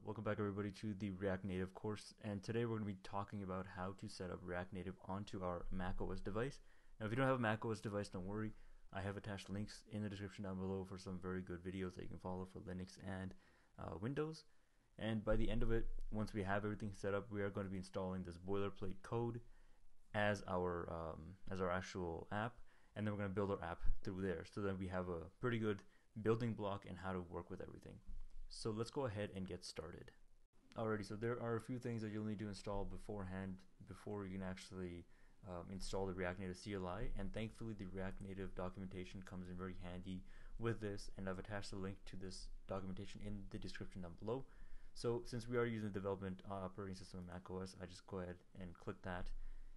Welcome back everybody to the React Native course and today we're going to be talking about how to set up React Native onto our macOS device. Now if you don't have a macOS device don't worry, I have attached links in the description down below for some very good videos that you can follow for Linux and uh, Windows and by the end of it, once we have everything set up, we are going to be installing this boilerplate code as our um, as our actual app and then we're going to build our app through there so then we have a pretty good building block and how to work with everything. So let's go ahead and get started. Alrighty, so there are a few things that you'll need to install beforehand before you can actually um, install the React Native CLI and thankfully the React Native documentation comes in very handy with this and I've attached a link to this documentation in the description down below. So since we are using the development uh, operating system of macOS, I just go ahead and click that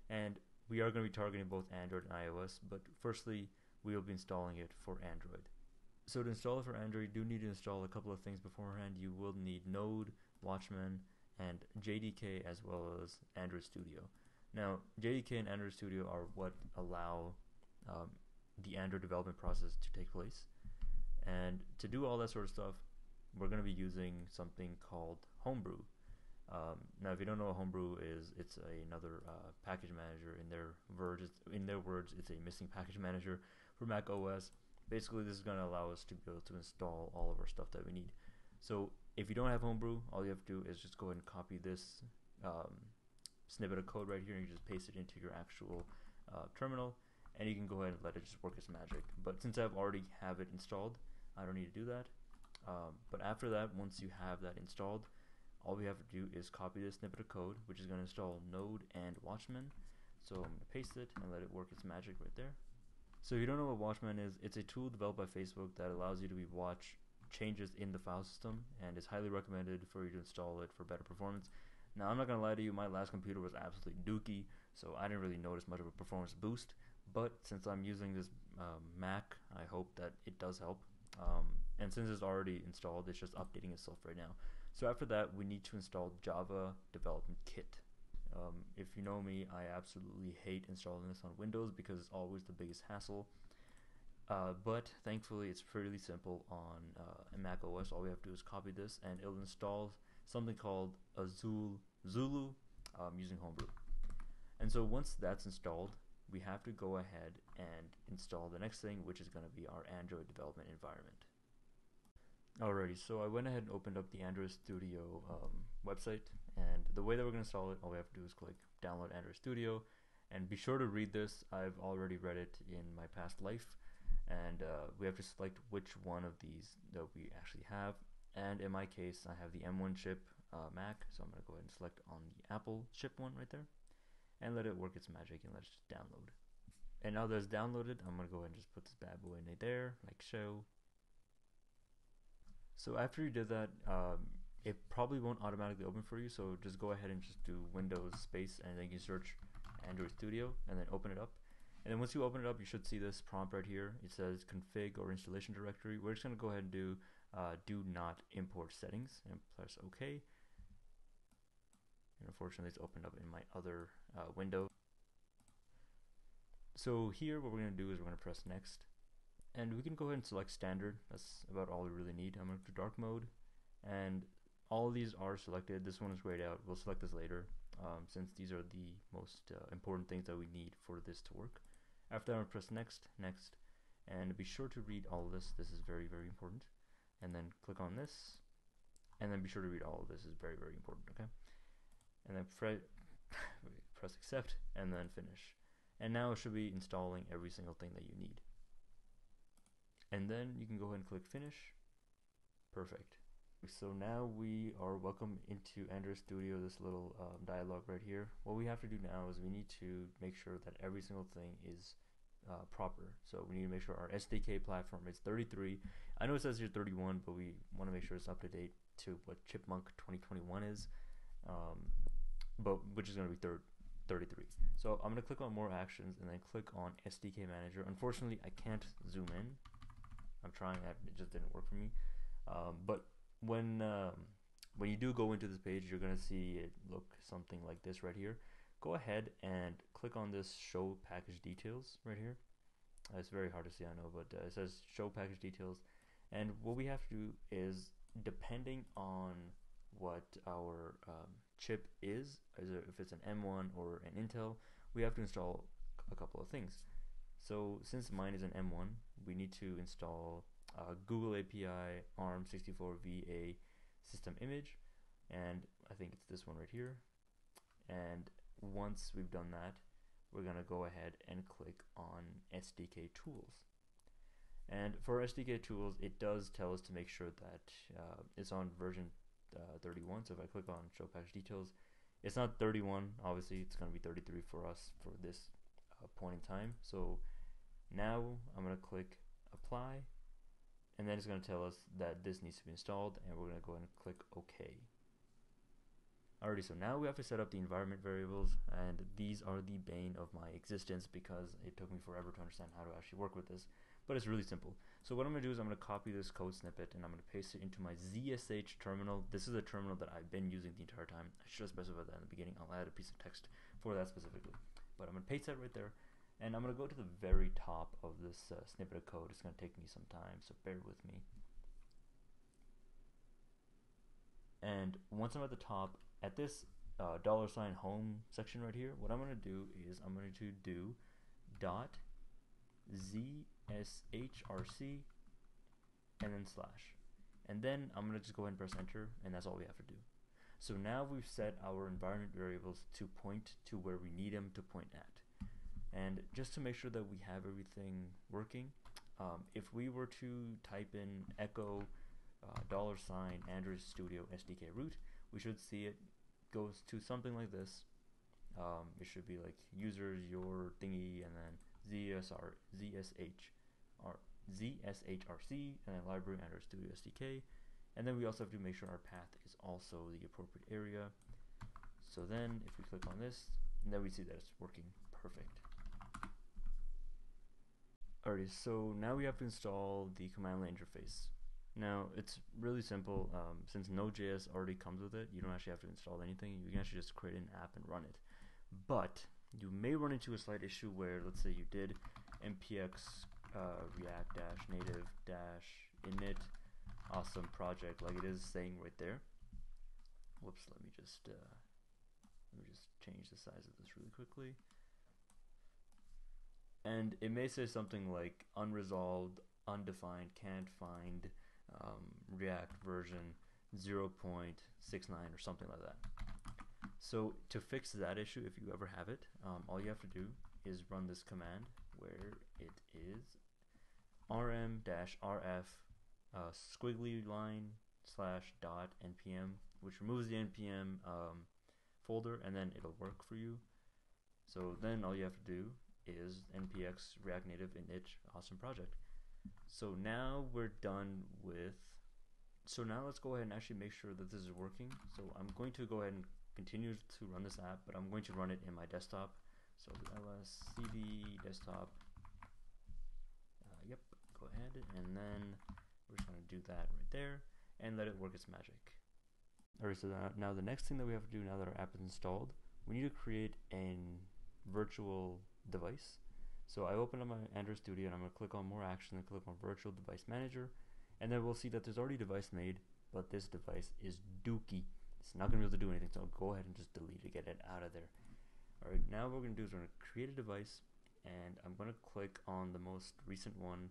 and we are going to be targeting both Android and iOS but firstly we will be installing it for Android. So to install it for Android, you do need to install a couple of things beforehand. You will need Node, Watchman, and JDK as well as Android Studio. Now, JDK and Android Studio are what allow um, the Android development process to take place. And to do all that sort of stuff, we're going to be using something called Homebrew. Um, now, if you don't know what Homebrew is, it's a, another uh, package manager. In their words, in their words, it's a missing package manager for Mac OS basically this is going to allow us to be able to install all of our stuff that we need. So if you don't have Homebrew, all you have to do is just go ahead and copy this um, snippet of code right here and you just paste it into your actual uh, terminal and you can go ahead and let it just work its magic. But since I've already have it installed, I don't need to do that. Um, but after that, once you have that installed, all we have to do is copy this snippet of code, which is going to install Node and Watchman. So I'm going to paste it and let it work its magic right there. So if you don't know what Watchman is, it's a tool developed by Facebook that allows you to be watch changes in the file system and is highly recommended for you to install it for better performance. Now I'm not gonna lie to you, my last computer was absolutely dookie, so I didn't really notice much of a performance boost. But since I'm using this um, Mac, I hope that it does help. Um, and since it's already installed, it's just updating itself right now. So after that, we need to install Java Development Kit. Um, if you know me, I absolutely hate installing this on Windows because it's always the biggest hassle. Uh, but thankfully, it's fairly simple on uh, Mac OS. All we have to do is copy this, and it'll install something called Azul Zulu um, using Homebrew. And so once that's installed, we have to go ahead and install the next thing, which is going to be our Android development environment. Alrighty, so I went ahead and opened up the Android Studio um, website and the way that we're going to install it, all we have to do is click download Android Studio and be sure to read this. I've already read it in my past life and uh, we have to select which one of these that we actually have and in my case I have the M1 chip uh, Mac so I'm going to go ahead and select on the Apple chip one right there and let it work its magic and let's just download. And now that it's downloaded, I'm going to go ahead and just put this bad boy in there like so so after you did that, um, it probably won't automatically open for you. So just go ahead and just do Windows space and then you search Android Studio and then open it up. And then once you open it up, you should see this prompt right here. It says config or installation directory. We're just going to go ahead and do uh, do not import settings and press OK. And unfortunately, it's opened up in my other uh, window. So here, what we're going to do is we're going to press next and we can go ahead and select standard. That's about all we really need. I'm going to dark mode. And all these are selected. This one is grayed out. We'll select this later um, since these are the most uh, important things that we need for this to work. After that I'm press next next. And be sure to read all of this. This is very very important. And then click on this. And then be sure to read all of this. Is very very important okay? And then pre press accept and then finish. And now it should be installing every single thing that you need and then you can go ahead and click finish. Perfect. So now we are welcome into Android Studio this little um, dialog right here. What we have to do now is we need to make sure that every single thing is uh, proper. So we need to make sure our SDK platform is 33 I know it says here 31 but we want to make sure it's up to date to what Chipmunk 2021 is. Um, but which is going to be third 33 so I'm going to click on more actions and then click on SDK manager. Unfortunately I can't zoom in I'm trying. It just didn't work for me. Um, but when um, when you do go into this page, you're gonna see it look something like this right here. Go ahead and click on this show package details right here. Uh, it's very hard to see, I know, but uh, it says show package details. And what we have to do is, depending on what our um, chip is, if it's an M1 or an Intel, we have to install a couple of things. So since mine is an M1, we need to install uh, Google API ARM64VA system image, and I think it's this one right here. And once we've done that, we're going to go ahead and click on SDK tools. And for SDK tools, it does tell us to make sure that uh, it's on version uh, 31. So if I click on show package details, it's not 31. Obviously, it's going to be 33 for us for this uh, point in time. So now I'm going to click apply, and then it's going to tell us that this needs to be installed, and we're going to go and click OK. Alrighty, so now we have to set up the environment variables, and these are the bane of my existence because it took me forever to understand how to actually work with this but it's really simple. So what I'm going to do is I'm going to copy this code snippet and I'm going to paste it into my ZSH terminal. This is a terminal that I've been using the entire time. I should have specified that in the beginning. I'll add a piece of text for that specifically. But I'm going to paste that right there. And I'm going to go to the very top of this uh, snippet of code. It's going to take me some time, so bear with me. And once I'm at the top, at this uh, dollar sign home section right here, what I'm going to do is I'm going to do dot zshrc and then slash. And then I'm going to just go ahead and press enter and that's all we have to do. So now we've set our environment variables to point to where we need them to point at. And just to make sure that we have everything working, um, if we were to type in echo uh, dollar sign Android Studio SDK root, we should see it goes to something like this. Um, it should be like users, your thingy, and then ZSR, ZSH our ZSHRC and then library Android Studio SDK. And then we also have to make sure our path is also the appropriate area. So then if we click on this, then we see that it's working perfect. Alrighty, so now we have to install the command line interface. Now it's really simple. Um, since Node.js already comes with it, you don't actually have to install anything. You can actually just create an app and run it. But you may run into a slight issue where, let's say you did npx uh, react-native-init awesome project like it is saying right there whoops let me just uh, let me just change the size of this really quickly and it may say something like unresolved undefined can't find um, react version 0.69 or something like that so to fix that issue if you ever have it um, all you have to do is run this command where it is rm-rf uh, squiggly line slash dot npm, which removes the npm um, folder, and then it'll work for you. So then all you have to do is npx react native init awesome project. So now we're done with. So now let's go ahead and actually make sure that this is working. So I'm going to go ahead and continue to run this app, but I'm going to run it in my desktop. So ls cd desktop uh, Yep, go ahead and then we're just going to do that right there and let it work its magic. Alright, so now the next thing that we have to do now that our app is installed, we need to create a virtual device. So I open up my Android Studio and I'm going to click on more action and click on virtual device manager and then we'll see that there's already a device made but this device is dookie. It's not going to be able to do anything so I'll go ahead and just delete it, get it out of there. Alright, now what we're going to do is we're going to create a device and I'm going to click on the most recent one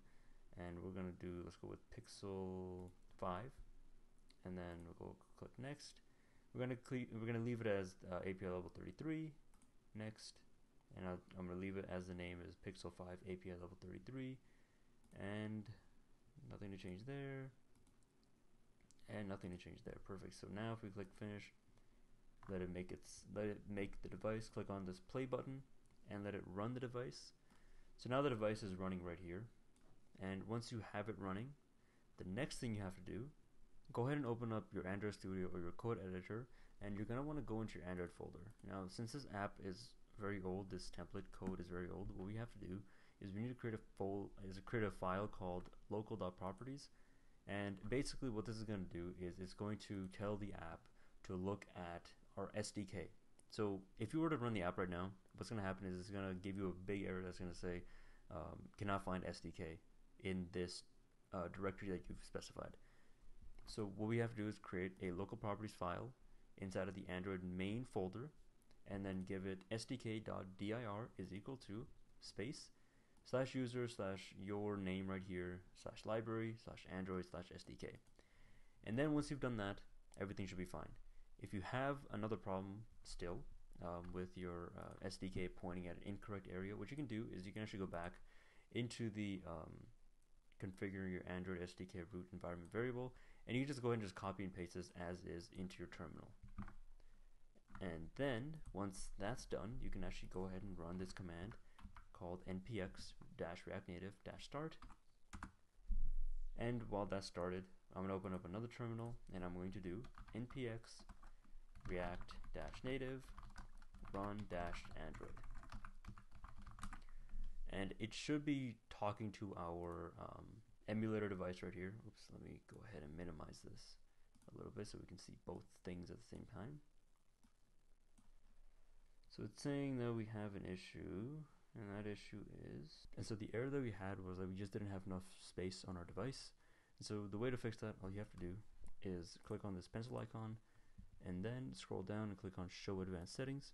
and we're gonna do let's go with pixel 5 and then we'll go click next we're gonna we're gonna leave it as uh, API level 33 next and i am gonna leave it as the name is pixel 5 API level 33 and nothing to change there. And nothing to change there. Perfect. So now if we click finish let it make its let it make the device click on this play button and let it run the device. So now the device is running right here. And once you have it running, the next thing you have to do, go ahead and open up your Android Studio or your code editor, and you're going to want to go into your Android folder. Now, since this app is very old, this template code is very old, what we have to do is we need to create a fol is create a file called local.properties. And basically what this is going to do is it's going to tell the app to look at our SDK. So if you were to run the app right now, what's going to happen is it's going to give you a big error that's going to say um, cannot find SDK in this uh, directory that you've specified. So what we have to do is create a local properties file inside of the Android main folder and then give it sdk.dir is equal to space slash user slash your name right here slash library slash android slash sdk and then once you've done that everything should be fine if you have another problem still um, with your uh, SDK pointing at an incorrect area, what you can do is you can actually go back into the um, configuring your Android SDK root environment variable, and you can just go ahead and just copy and paste this as is into your terminal. And then once that's done, you can actually go ahead and run this command called npx-react native-start. And while that's started, I'm going to open up another terminal and I'm going to do npx react-native run-android. and it should be talking to our um, emulator device right here oops let me go ahead and minimize this a little bit so we can see both things at the same time so it's saying that we have an issue and that issue is and so the error that we had was that we just didn't have enough space on our device. And so the way to fix that all you have to do is click on this pencil icon and then scroll down and click on show advanced settings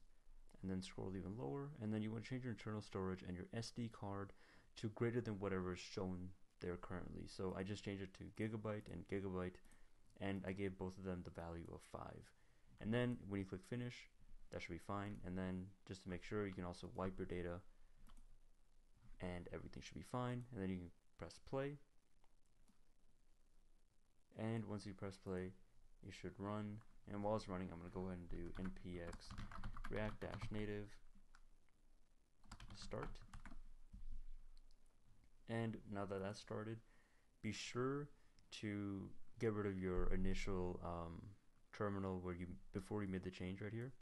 and then scroll even lower and then you want to change your internal storage and your SD card to greater than whatever is shown there currently. So I just changed it to gigabyte and gigabyte and I gave both of them the value of 5 and then when you click finish that should be fine. And then just to make sure you can also wipe your data and everything should be fine. And then you can press play. And once you press play it should run. And while it's running I'm going to go ahead and do npx react-native start. And now that that's started be sure to get rid of your initial um, terminal where you before you made the change right here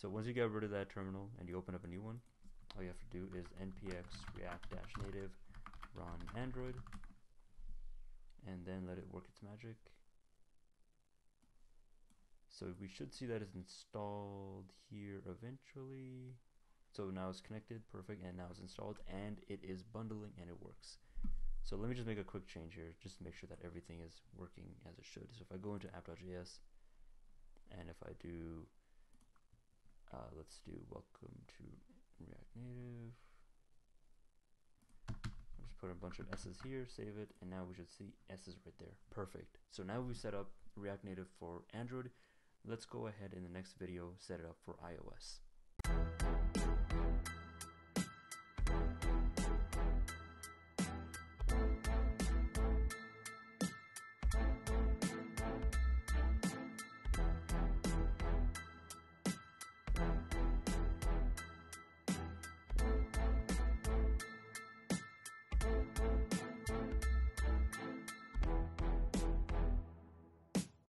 so once you get rid of that terminal and you open up a new one all you have to do is npx react-native run android and then let it work its magic so we should see that it's installed here eventually. So now it's connected, perfect, and now it's installed, and it is bundling, and it works. So let me just make a quick change here, just to make sure that everything is working as it should. So if I go into app.js, and if I do, uh, let's do welcome to React Native. I'll just put a bunch of S's here, save it, and now we should see S's right there. Perfect. So now we've set up React Native for Android. Let's go ahead in the next video set it up for iOS.